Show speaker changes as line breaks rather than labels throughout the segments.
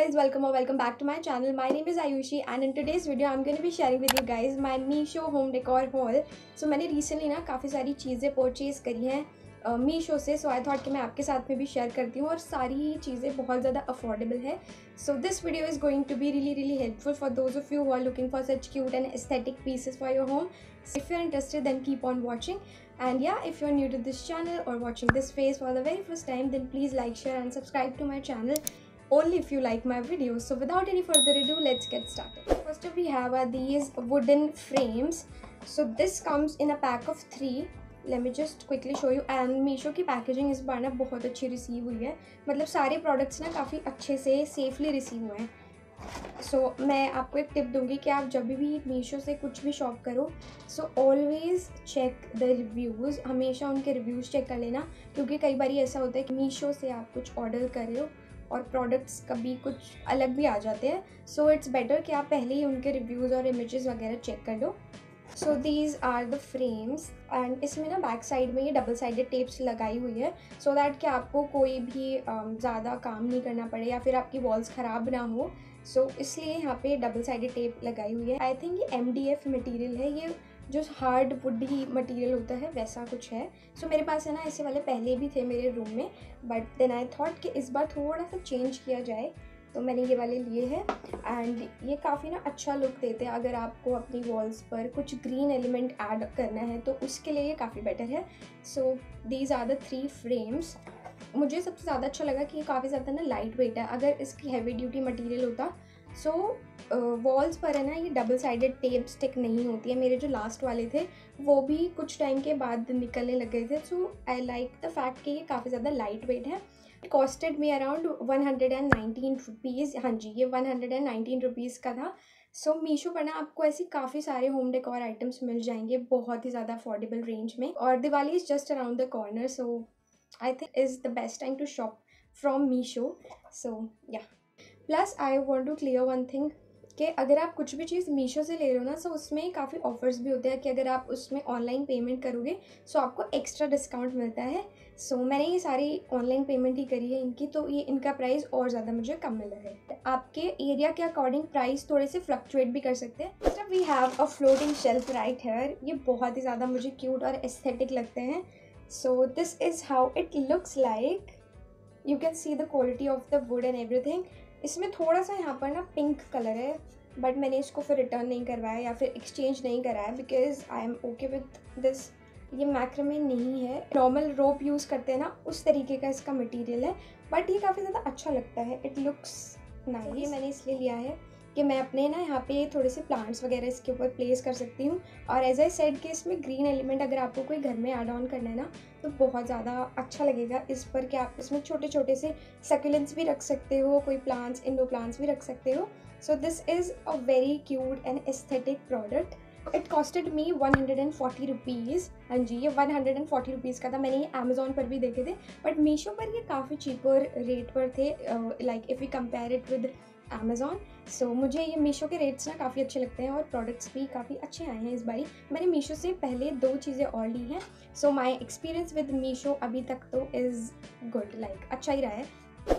guys welcome or welcome back to my channel my name is Ayushi and in today's video I'm going to be sharing with you guys my Meesho home decor haul so मैंने recently ना काफ़ी सारी चीज़ें purchase करी हैं मीशो से सो I thought कि मैं आपके साथ में भी शेयर करती हूँ और सारी ही चीज़ें बहुत ज़्यादा अफोर्डेबल है so this video is going to be really really helpful for those of you are looking for such cute and aesthetic pieces for your home if you're interested then keep on watching and yeah if you're new to this channel or watching this face for the very first time then please like share and subscribe to my channel only if you like my videos. So without any further ado let's get started. First up we have are these wooden frames. So this comes in a pack of three. Let me just quickly show you and Meesho की packaging इस बार ना बहुत receive हुई है. मतलब सारे products ना काफ़ी अच्छे से सेफली रिसीव हुए हैं. सो so, मैं आपको एक टिप दूँगी कि आप जब भी मीशो से कुछ भी शॉप करो so always check the reviews हमेशा उनके रिव्यूज़ चेक कर लेना क्योंकि कई बार ऐसा होता है कि मीशो से आप कुछ ऑर्डर कर रहे हो और प्रोडक्ट्स कभी कुछ अलग भी आ जाते हैं। सो इट्स बेटर कि आप पहले ही उनके रिव्यूज़ और इमेजेस वगैरह चेक कर लो। So these are the frames and इसमें ना बैक साइड में ये डबल साइडेड टेप्स लगाई हुई है सो so दैट कि आपको कोई भी um, ज़्यादा काम नहीं करना पड़े या फिर आपकी वॉल्स ख़राब ना हो। सो so, इसलिए यहाँ पे डबल साइडेड टेप लगाई हुई है। आई थिंक ये एम मटीरियल है ये जो हार्ड वुडी मटेरियल होता है वैसा कुछ है। सो so, मेरे पास है ना ऐसे वाले पहले भी थे मेरे रूम में बट देन आई थॉट कि इस बार थोड़ा सा चेंज किया जाए तो मैंने ये वाले लिए हैं। एंड ये काफ़ी ना अच्छा लुक देते हैं अगर आपको अपनी वॉल्स पर कुछ ग्रीन एलिमेंट ऐड करना है तो उसके लिए ये काफ़ी बेटर है। So these are the three frames मुझे सबसे ज़्यादा अच्छा लगा कि ये काफ़ी ज़्यादा ना लाइट वेट है। अगर इसकी हैवी ड्यूटी मटेरियल होता सो वॉल्स पर है ना, ये डबल साइडेड टेप स्टिक नहीं होती है, मेरे जो लास्ट वाले थे, वो भी कुछ टाइम के बाद निकलने लग गए थे। So I like the fact कि ये काफ़ी ज़्यादा लाइट वेट है costed me around one hundred and nineteen rupees हाँ जी, ये one hundred and nineteen rupees का था। सो मीशो पर ना आपको ऐसी काफ़ी सारे होम डेकोर आइटम्स मिल जाएँगे, बहुत ही ज़्यादा अफोर्डेबल रेंज में। और Diwali is just around the corner so I think is the best time to shop from Meesho so या plus I want to clear one thing कि अगर आप कुछ भी चीज़ मीशो से ले रहे हो ना तो उसमें काफ़ी ऑफर्स भी होते हैं कि अगर आप उसमें ऑनलाइन पेमेंट करोगे सो आपको एक्स्ट्रा डिस्काउंट मिलता है। सो मैंने ये सारी ऑनलाइन पेमेंट ही करी है इनकी तो ये इनका प्राइस और ज़्यादा मुझे कम मिला है। आपके एरिया के अकॉर्डिंग प्राइस थोड़े से फ्लक्चुएट भी कर सकते हैं। जब we have a floating shelf right here ये बहुत ही ज़्यादा मुझे क्यूट और एस्थेटिक लगते हैं। So this is how it looks like you can see the quality of the wood and everything इसमें थोड़ा सा यहाँ पर ना पिंक कलर है बट मैंने इसको फिर रिटर्न नहीं करवाया या फिर एक्सचेंज नहीं कराया because I am okay with this ये मैक्रमे नहीं है। नॉर्मल रोप यूज़ करते हैं ना उस तरीके का इसका मटेरियल है बट ये काफ़ी ज़्यादा अच्छा लगता है। इट लुक्स नाइस ये मैंने इसलिए लिया है कि मैं अपने ना यहाँ पे थोड़े से प्लांट्स वगैरह इसके ऊपर प्लेस कर सकती हूँ। और एज आई सेड कि इसमें ग्रीन एलिमेंट अगर आपको कोई घर में ऐड ऑन करना है ना तो बहुत ज़्यादा अच्छा लगेगा। इस पर कि आप इसमें छोटे छोटे से सकुलेंट्स भी रख सकते हो, कोई प्लांट्स इंडो प्लांट्स भी रख सकते हो। So this is a very cute and aesthetic product it costed me one hundred and forty rupees हाँ जी, ये one hundred and forty rupees का था। मैंने ये अमेजोन पर भी देखे थे। बट मीशो पर ये काफ़ी चीपर रेट पर थे। Like if you compare it with Amazon so मुझे ये मीशो के रेट्स ना काफ़ी अच्छे लगते हैं और प्रोडक्ट्स भी काफ़ी अच्छे आए हैं इस बारी मैंने मीशो से पहले दो चीज़ें और ली हैं so my experience with Meesho अभी तक तो इज़ गुड लाइक अच्छा ही रहा है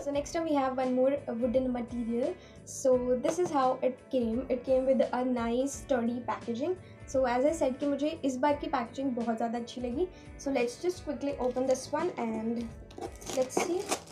so next time we have one more wooden material so this is how it came it came with a nice sturdy packaging so as i said कि मुझे इस बार की पैकेजिंग बहुत ज़्यादा अच्छी लगी so let's just quickly open this one and let's see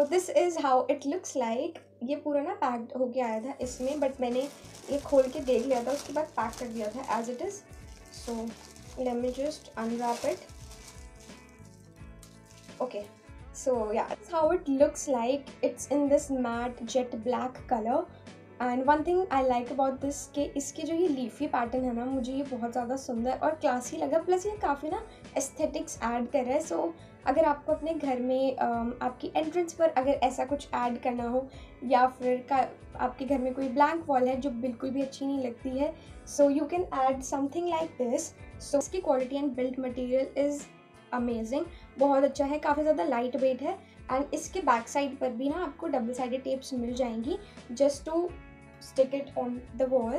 so this is how it looks like ये पूरा ना पैक्ड होके आया था इसमें बट मैंने ये खोल के देख लिया था उसके बाद पैक कर दिया था as it is so let me just unwrap it okay so yeah that's how it looks like. It's in this matte jet black and one thing I like about this कि इसके जो ये leafy pattern है ना मुझे ये बहुत ज़्यादा सुंदर और क्लासी लगा। प्लस ये काफ़ी ना एस्थेटिक्स ऐड कर रहा है सो so, अगर आपको अपने घर में आपकी एंट्रेंस पर अगर ऐसा कुछ ऐड करना हो, या फिर का, आपके घर में कोई ब्लैंक वॉल है जो बिल्कुल भी अच्छी नहीं लगती है so you can add something like this so इसकी quality and build material is amazing बहुत अच्छा है, काफ़ी ज़्यादा लाइट वेट है एंड इसके बैक साइड पर भी ना आपको डबल साइडेड टेप्स मिल जाएँगी just to stick it on the wall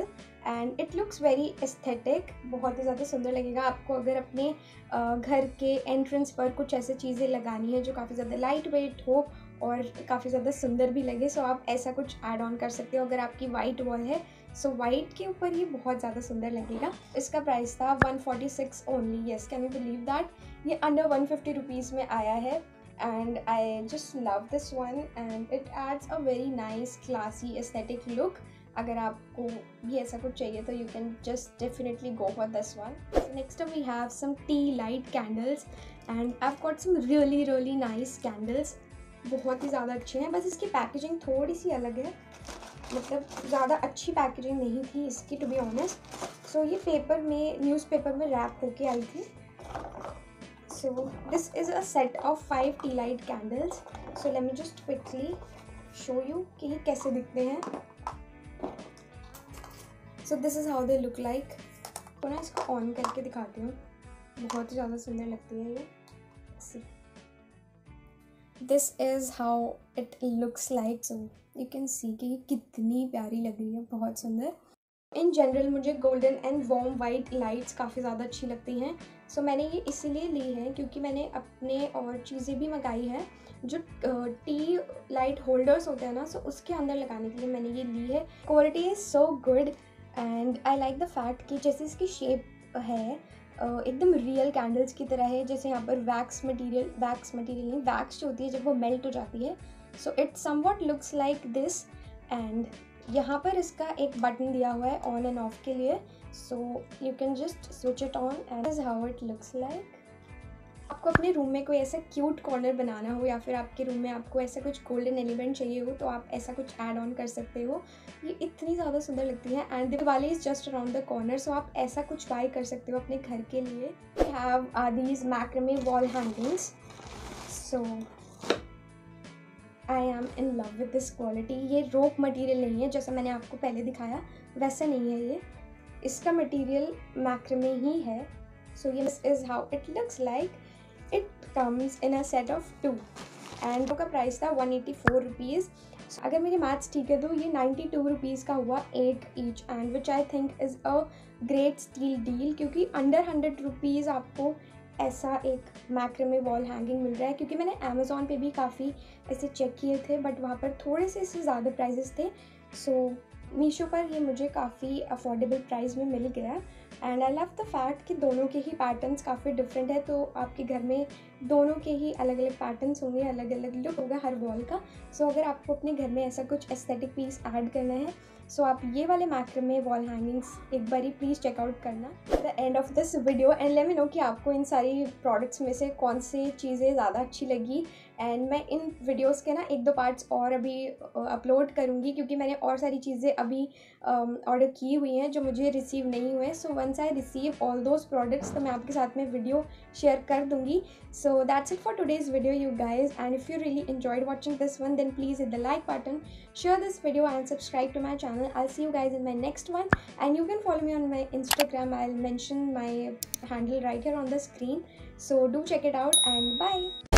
and it looks very aesthetic बहुत ही ज़्यादा सुंदर लगेगा आपको अगर अपने घर के एंट्रेंस पर कुछ ऐसे चीज़ें लगानी है जो काफ़ी ज़्यादा लाइट वेट हो और काफ़ी ज़्यादा सुंदर भी लगे सो आप ऐसा कुछ ऐड ऑन कर सकते हो। अगर आपकी वाइट वॉल है सो वाइट के ऊपर ये बहुत ज़्यादा सुंदर लगेगा। इसका प्राइस था one forty six only yes can you believe that ये अंडर वन फिफ्टी रुपीज़ में आया है and I just love this one and it adds a very nice classy aesthetic look अगर आपको भी ऐसा कुछ चाहिए तो you can just definitely go for this one next we have some tea light candles and I got some really really nice candles बहुत ही ज़्यादा अच्छे हैं। बस इसकी पैकेजिंग थोड़ी सी अलग है। मतलब ज़्यादा अच्छी पैकेजिंग नहीं थी इसकी टू बी ऑनेस्ट सो ये पेपर में न्यूज़पेपर में रैप होके आई थी। So this is a set of five tea light candles so let me just quickly show you कि ये कैसे दिखते हैं। So this is how they look like तो ना इसको ऑन करके दिखाती हूँ। बहुत ही ज़्यादा सुंदर लगती है ये। This is how it looks like so you can see कि ये कितनी प्यारी लग रही है। बहुत सुंदर। इन जनरल मुझे golden and warm white lights काफ़ी ज़्यादा अच्छी लगती हैं। सो so, मैंने ये इसीलिए ली है क्योंकि मैंने अपने और चीज़ें भी मंगाई हैं। जो टी लाइट होल्डर्स होते हैं ना सो so उसके अंदर लगाने के लिए मैंने ये ली है। Quality is so good and I like the fact कि जैसे इसकी शेप है एकदम रियल कैंडल्स की तरह है। जैसे यहाँ पर वैक्स मटेरियल वैक्स मटेरियल नहीं वैक्स जो होती है जब वो मेल्ट हो जाती है। So it some looks like this and यहाँ पर इसका एक बटन दिया हुआ है ऑन एंड ऑफ़ के लिए। So you can just switch it on and is how it looks like आपको अपने रूम में कोई ऐसा क्यूट कॉर्नर बनाना हो या फिर आपके रूम में आपको ऐसा कुछ गोल्डन एलिमेंट चाहिए हो तो आप ऐसा कुछ ऐड ऑन कर सकते हो। ये इतनी ज़्यादा सुंदर लगती है and Diwali is just around the corner so आप ऐसा कुछ बाई कर सकते हो अपने घर के लिए। Have are these macrame wall hangings so I am in love with this quality ये रोप मटेरियल नहीं है, जैसा मैंने आपको पहले दिखाया, वैसा नहीं है ये। इसका मटेरियल मैक्रमे ही है। सो ये this is how it looks like it comes in a set of two and का प्राइस था वन एटी फोर रुपीज़ अगर मेरे मैथ्स ठीक है तो ये नाइन्टी टू रुपीज़ का हुआ eight each and which I think is a great steal deal क्योंकि अंडर हंड्रेड रुपीज़ आपको ऐसा एक मैक्रे वॉल हैंगिंग मिल रहा है क्योंकि मैंने अमेज़ोन पे भी काफ़ी ऐसे चेक किए थे बट वहाँ पर थोड़े से इससे ज़्यादा प्राइजेस थे। सो so, मीशो पर ये मुझे काफ़ी अफोर्डेबल प्राइस में मिल गया। And I love the fact कि दोनों के ही पैटर्न्स काफ़ी डिफरेंट है तो आपके घर में दोनों के ही अलग अलग पैटर्न्स होंगे अलग अलग लुक होगा हर वॉल का। सो so, अगर आपको अपने घर में ऐसा कुछ एस्थेटिक पीस ऐड करना है सो so, आप ये वाले मैक्रम में वॉल हैंगिंग्स एक बार ही प्लीज़ चेकआउट करना। The end of this video and let know कि आपको इन सारी प्रोडक्ट्स में से कौन सी चीज़ें ज़्यादा अच्छी लगी। एंड मैं इन वीडियोस के ना एक दो पार्ट्स और अभी अपलोड करूँगी क्योंकि मैंने और सारी चीज़ें अभी ऑर्डर की हुई हैं जो मुझे रिसीव नहीं हुए so once I receive all those products तो मैं आपके साथ में वीडियो शेयर कर दूँगी। सो so that's it for today's video you guys. And if you really enjoyed watching this one then please hit the like button share this video and subscribe to my channel. I'll see you guys in my next one. And you can follow me on my instagram. I'll mention my handle right here on the screen. So do check it out and bye.